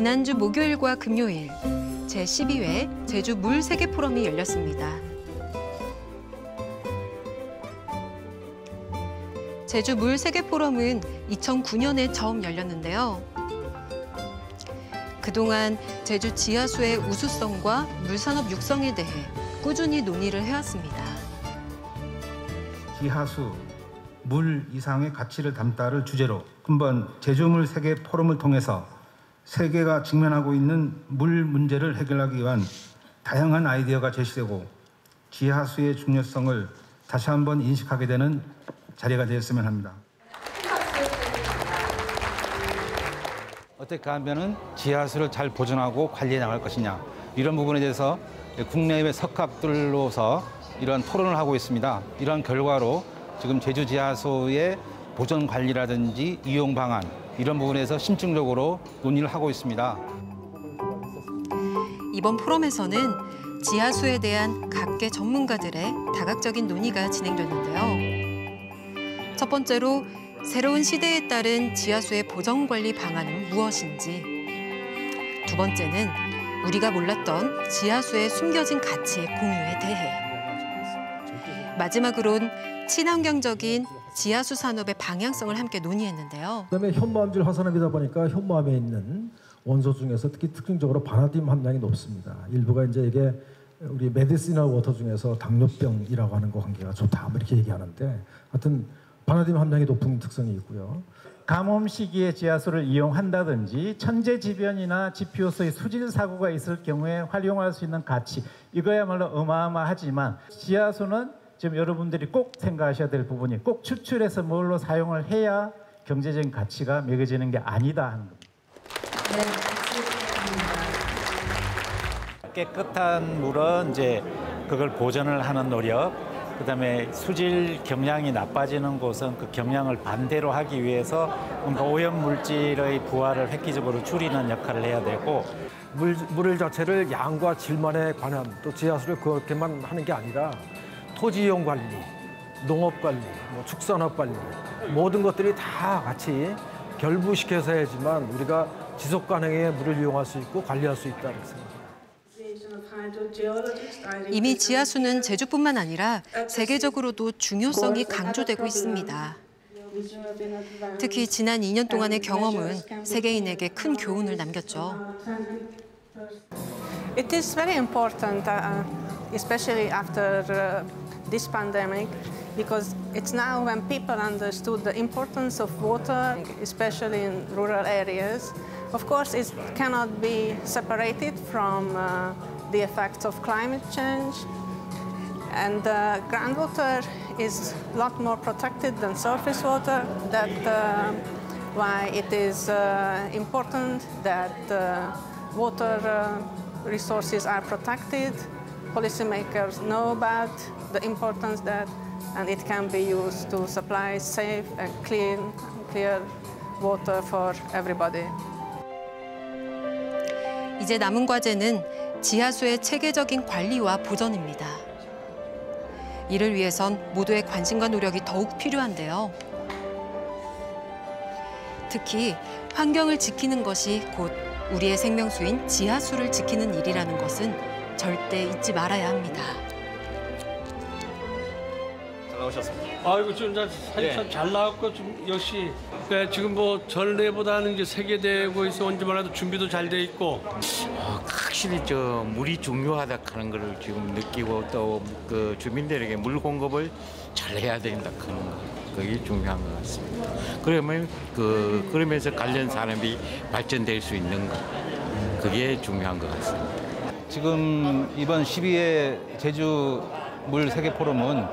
지난주 목요일과 금요일 제12회 제주 물 세계 포럼이 열렸습니다. 제주 물 세계 포럼은 2009년에 처음 열렸는데요. 그동안 제주 지하수의 우수성과 물산업 육성에 대해 꾸준히 논의를 해왔습니다. 지하수 물 이상의 가치를 담다를 주제로 한번 제주물 세계 포럼을 통해서 세계가 직면하고 있는 물 문제를 해결하기 위한 다양한 아이디어가 제시되고 지하수의 중요성을 다시 한번 인식하게 되는 자리가 되었으면 합니다. 어떻게 하면은 지하수를 잘 보존하고 관리해 나갈 것이냐 이런 부분에 대해서 국내외 석학들로서 이런 토론을 하고 있습니다. 이런 결과로 지금 제주 지하수의 보존 관리라든지 이용 방안 이런 부분에서 심층적으로 논의를 하고 있습니다. 이번 포럼에서는 지하수에 대한 각계 전문가들의 다각적인 논의가 진행됐는데요. 첫 번째로 새로운 시대에 따른 지하수의 보정 관리 방안은 무엇인지. 두 번째는 우리가 몰랐던 지하수의 숨겨진 가치의 공유에 대해. 마지막으론 친환경적인 지하수 산업의 방향성을 함께 논의했는데요. 그다음에 현무암질 화산암이다 보니까 현무암에 있는 원소 중에서 특히 특징적으로 바나딘 함량이 높습니다. 일부가 이제 이게 우리 medicinal water 중에서 당뇨병이라고 하는 거 관계가 좋다 뭐 이렇게 얘기하는데 하여튼 바나딘 함량이 높은 특성이 있고요. 가뭄 시기에 지하수를 이용한다든지 천재지변이나 지표수의 수질 사고가 있을 경우에 활용할 수 있는 가치 이거야말로 어마어마하지만 지하수는 지금 여러분들이 꼭 생각하셔야 될 부분이 꼭 추출해서 뭘로 사용을 해야 경제적인 가치가 매겨지는 게 아니다 하는 겁니다. 깨끗한 물은 이제 그걸 보존을 하는 노력, 그다음에 수질 경량이 나빠지는 곳은 그 경량을 반대로 하기 위해서 뭔가 오염 물질의 부하를 획기적으로 줄이는 역할을 해야 되고 물, 물 자체를 양과 질만에 관한 또 지하수를 그렇게만 하는 게 아니라 토지 이용 관리, 농업 관리, 뭐 축산업 관리 모든 것들이 다 같이 결부시켜서 해야지만 우리가 지속 가능하게 물을 이용할 수 있고 관리할 수 있다 이렇게 생각합니다. 이미 지하수는 제주뿐만 아니라 세계적으로도 중요성이 강조되고 있습니다. 특히 지난 2년 동안의 경험은 세계인에게 큰 교훈을 남겼죠. It is very important, uh, especially after uh, this pandemic, because it's now when people understood the importance of water, especially in rural areas. Of course, it cannot be separated from uh, the effects of climate change. And uh, groundwater is a lot more protected than surface water. That uh, why it is uh, important that uh, water uh, resources are protected. Policymakers know about the importance that, and it can be used to supply safe and clean, clear water for everybody. 이제 남은 과제는 지하수의 체계적인 관리와 보전입니다. 이를 위해선 모두의 관심과 노력이 더욱 필요한데요. 특히 환경을 지키는 것이 곧 우리의 생명수인 지하수를 지키는 일이라는 것은 절대 잊지 말아야 합니다. 아이고 좀 사실 참잘 나왔고 좀 역시 네, 지금 뭐 전례보다는 이제 있어 언제만 해도 준비도 잘 돼 있고 어, 확실히 저 물이 중요하다 하는 걸 지금 느끼고 또 그 주민들에게 물 공급을 잘 해야 된다 하는 거 그게 중요한 것 같습니다. 그러면 그 그러면서 관련 산업이 발전될 수 있는 거 그게 중요한 것 같습니다. 지금 이번 12회 제주 물 세계 포럼은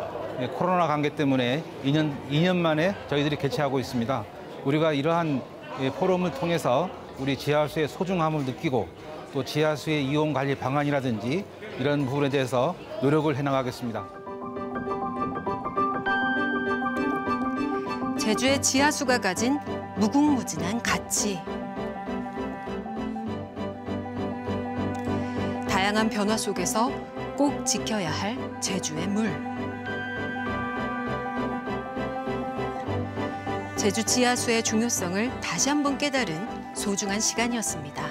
코로나 관계 때문에 2년 2년 만에 저희들이 개최하고 있습니다. 우리가 이러한 포럼을 통해서 우리 지하수의 소중함을 느끼고 또 지하수의 이용 관리 방안이라든지 이런 부분에 대해서 노력을 해나가겠습니다. 제주의 지하수가 가진 무궁무진한 가치. 다양한 변화 속에서 꼭 지켜야 할 제주의 물. 제주 지하수의 중요성을 다시 한번 깨달은 소중한 시간이었습니다.